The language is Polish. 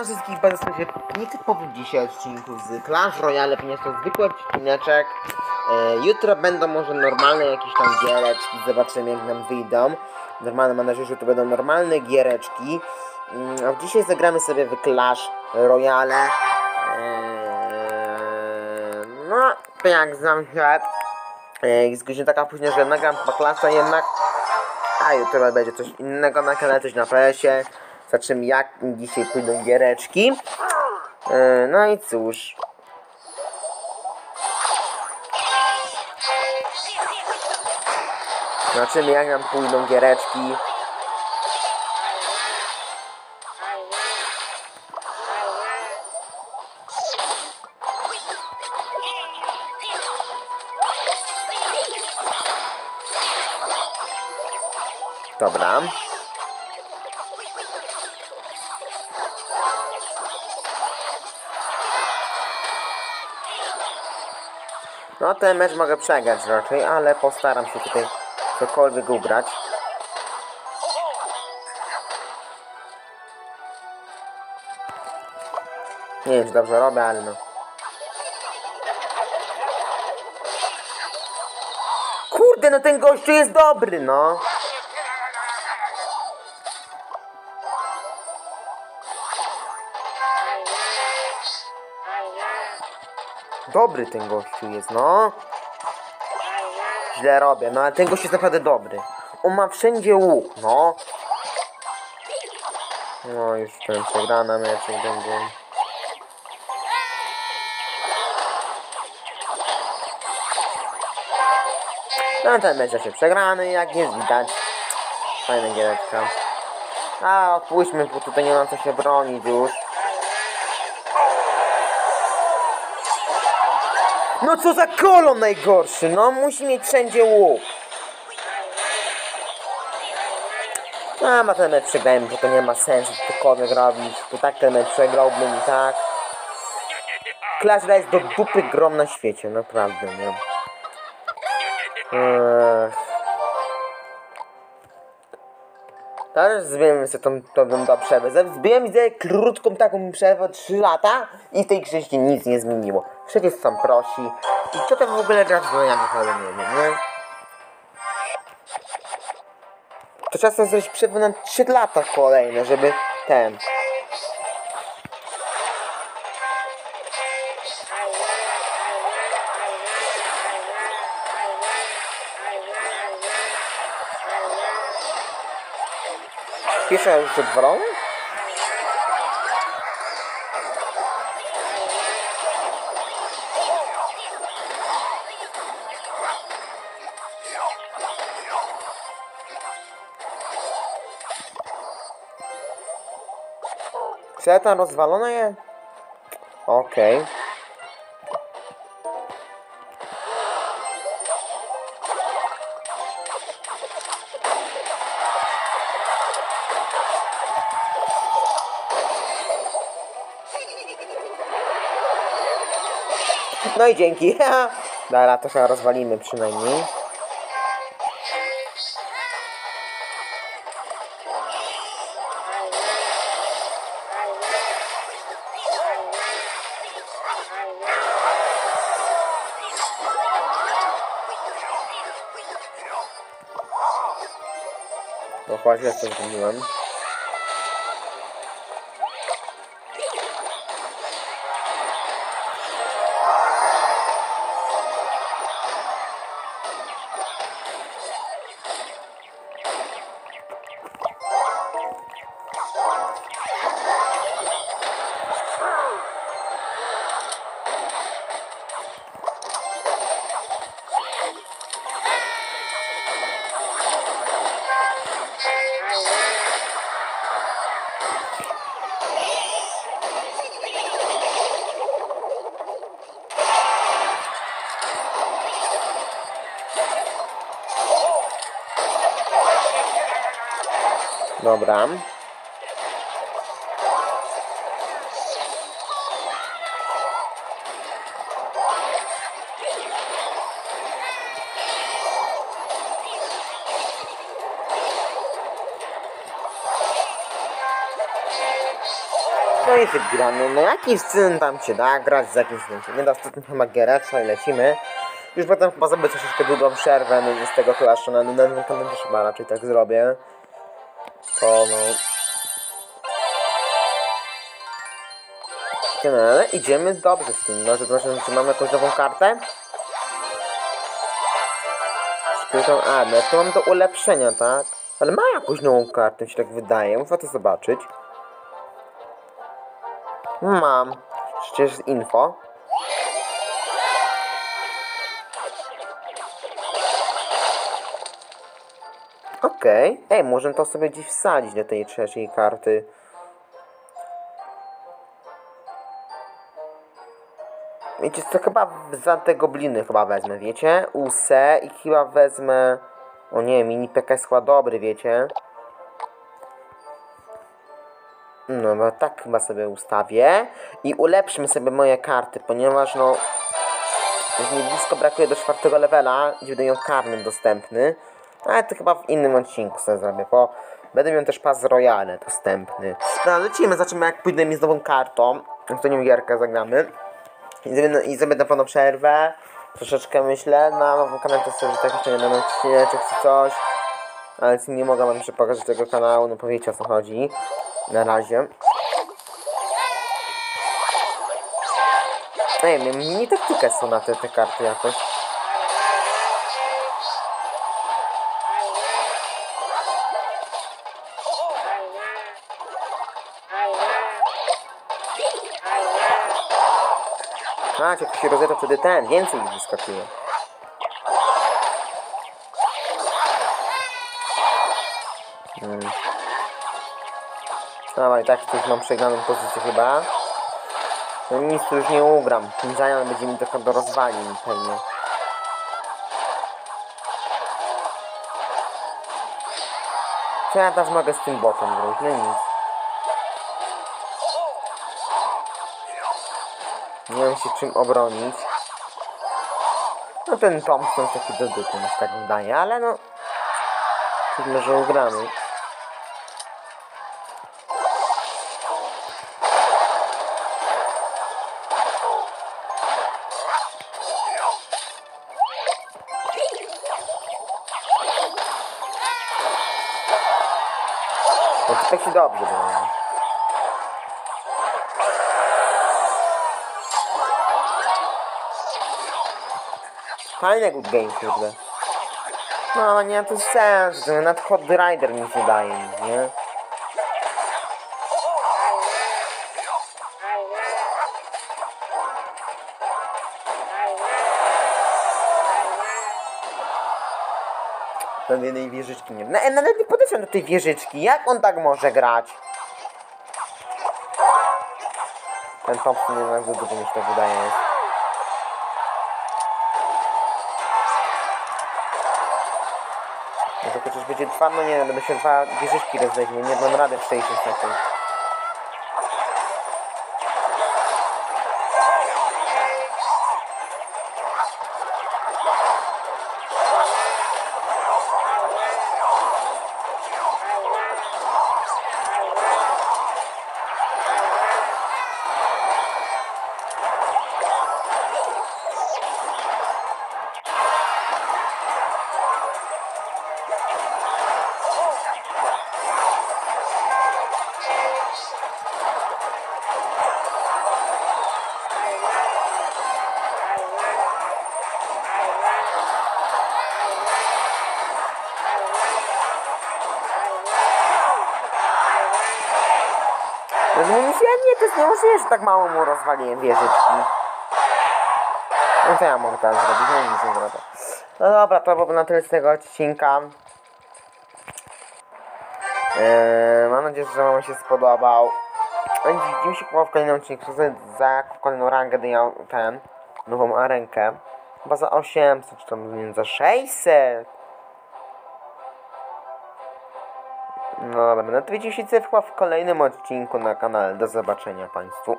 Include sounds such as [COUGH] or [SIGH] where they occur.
Witam wszystkich bardzo serdecznie w nietypowym dzisiaj odcinku z Clash Royale, ponieważ to zwykły odcineczek. E, jutro będą może normalne jakieś tam giereczki, zobaczymy jak nam wyjdą. Normalne, mam nadzieję, że to będą normalne giereczki. Mm, A dzisiaj zagramy sobie w Clash Royale. E, no, to jak zawsze. E, Jest godzina taka późna, że nagram chyba Clasha jednak. A jutro będzie coś innego na kanale, coś na PS-ie. Zobaczymy jak dzisiaj pójdą giereczki. Yy, No i cóż. Zobaczymy jak nam pójdą giereczki. Dobra. No ten mecz mogę przegrać raczej, ale postaram się tutaj cokolwiek ugrać. Nie wiem, czy dobrze robię, ale no. Kurde, no ten gościu jest dobry, no. Dobry ten gościu jest, no. Źle robię, no ale ten gość jest naprawdę dobry. On ma wszędzie łuk, no. No już ten przegrana meczek będzie. No ten mecz się przegrany, jak jest widać. Fajna giereczka. A, odpuśćmy, bo tutaj nie mam co się bronić już. No co za kolon najgorszy, no musi mieć wszędzie łuk. A, ma ten mecz przegrajmy, bo to nie ma sensu cokolwiek robić. Bo tak ten mecz przegrałbym i tak. Clash jest do dupy grom na świecie, naprawdę, nie? Ech. Teraz zbijemy sobie tą, tą, tą przerwę. Zbijemy sobie krótką taką przerwę, 3 lata i w tej grze się nic nie zmieniło. Wszędzie są prosi. I kto to w ogóle gra ja naprawdę nie wiem, nie? To czasem zrobić przerwę na 3 lata kolejne, żeby ten... Pierwsza już odwalony? Czy tam rozwalone je? Okej. No i dzięki. [LAUGHS] Dobra, to się rozwalimy przynajmniej. No właśnie, co zmieniłem. Dobra. No i wygramy. No jakiś syn tam się da grać, z jakimś syn nie da. Ostatnio chyba giereczka i lecimy. Już potem chyba zrobię troszeczkę długą przerwę no, z tego klaszu. Na nowym kanale też chyba raczej tak zrobię. To no... No, idziemy dobrze z tym. Może zobaczymy, czy mamy jakąś nową kartę? Szpilką Armę. To mam do ulepszenia, tak? Ale ma jakąś nową kartę, się tak wydaje. Muszę to zobaczyć. Mam. Przecież info. Okej. Ej, możemy to sobie gdzieś wsadzić do tej trzeciej karty. Wiecie co, chyba za te gobliny chyba wezmę, wiecie? Use i chyba wezmę... O nie, mini PK jest chyba dobry, wiecie? No, bo tak chyba sobie ustawię. I ulepszymy sobie moje karty, ponieważ no... Już mi blisko brakuje do czwartego levela, gdzie będę miał karny dostępny. Ale to chyba w innym odcinku sobie zrobię, bo będę miał też pas royale dostępny. No, lecimy, zobaczymy jak pójdę mi z nową kartą. Nie gierkę zagramy. I zrobię, I zrobię na pewno przerwę. Troszeczkę myślę. Na nowym kanale to sobie, że tak jeszcze nie będę odcineczek czy coś. Ale nie mogę wam jeszcze pokazać tego kanału, no powiecie o co chodzi. Na razie. Ej, mini taktykę są na te, te karty jakoś. A, jak się rozeta wtedy ten, więcej ich wyskakuje. Hmm. Dawaj, tak, tu już mam przegraną pozycję chyba. No nic tu już nie ugram. Ten Zion będzie mi trochę do rozwalin pewnie. Co ja teraz mogę z tym botem zrobić? No nic. Nie wiem się czym obronić. No ten Thompson taki do dupy mi tak wydaje, ale no... Trudno, że ugramy. Tak się dobrze było. Fajne good game, kurde. No nie, to sens, że nad Hot Rider nic nie daje, nie? Do jednej wieżyczki nie... Na, nawet nie podeszłem do tej wieżyczki, jak on tak może grać? Ten Thompson jednak do dupy mi się tak wydaje. Będzie dwa, no nie wiem, będę się dwa wieżyczki rozweźmie, nie dam rady w 60 sekund. No mówisz, ja nie, to jest niemożliwe, że tak mało mu rozwaliłem wieżyczki. No to ja mogę teraz zrobić, no nic nie zrobię. No dobra, to byłoby na tyle z tego odcinka. Eee, mam nadzieję, że wam się spodobał. No Widzimy się chyba w kolejnym odcinku, za, kolejną rangę ten, nową arenkę. Chyba za 800, czy tam za 600. No dobra, no to widzimy w kolejnym odcinku na kanale. Do zobaczenia Państwu.